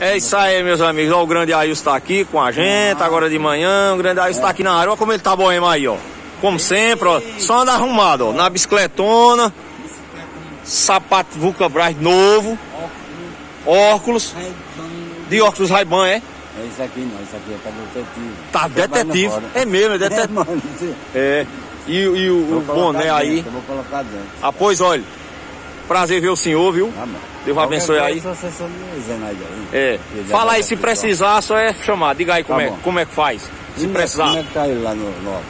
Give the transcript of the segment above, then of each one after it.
É isso aí, meus amigos. Ó, o grande Ailson está aqui com a gente, agora de manhã. O grande Ailson está aqui na área. Olha como ele tá boêmio aí, ó. Como sempre, ó. Só anda arrumado, ó. Na bicicletona. Sapato Vulcabras novo. Óculos. De óculos Ray-Ban, é? É isso aqui não, isso aqui é pra detetive. Tá detetive. É mesmo, é É, detetive. É. E, e o, o boné aí. dentro, Vou colocar dentro. Ah, pois, olha. Prazer ver o senhor, viu? Tá bom. Deus abençoe Qualquer aí. É. Fala aí, tá se aqui, precisar, só é chamar. Diga aí como, Tá é, como é que faz. Se. E Como precisar, é que tá ele lá no norte?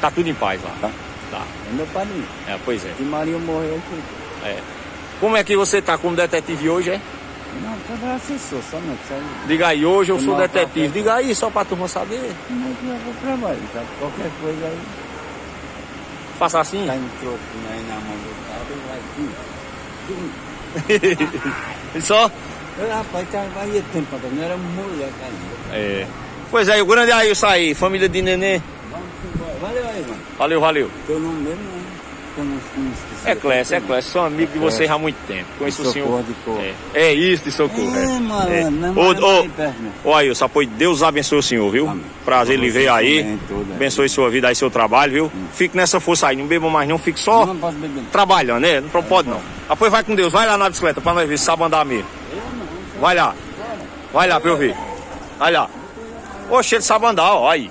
tá tudo em paz lá. Tá? Tá. É meu padrinho. É, pois é. Se Marinho morreu, eu fui. é. Como é que você tá como detetive hoje, é? Não, trabalhar assessor, só não. Só Diga aí, hoje eu sou Tomar um detetive. café. Diga aí, só pra turma saber. como que eu vou trabalhar? Sabe? Qualquer coisa aí, Faça assim. tá no troco aí na mão do cara, ele vai aqui. Só. Eu, rapaz, ter tempo, cara. não era mulher, cara. É. Pois é, o grande Ailson aí, família de embora. Valeu aí, mano. Valeu, valeu. Teu nome mesmo, né? Não, não. É Clécio, é Clécio. Sou amigo de vocês há muito tempo. Conheço De o senhor. de cor. É, é isso, de socorro. É, mano, É. não é Ô, ô, né? Ô Ailson, apoio, Deus abençoe o senhor, viu? Amém. Prazer lhe ver aí. é. Abençoe sua vida aí, seu trabalho, viu? Fique nessa força aí, não beba mais não, fique só Não posso beber. trabalhando, né? Não pode não. Apoio vai com Deus, vai lá na bicicleta pra nós ver se sabe andar mesmo. Vai lá. Vai lá pra eu ver. Vai lá. Oxe, ele sabe andar, ó, aí.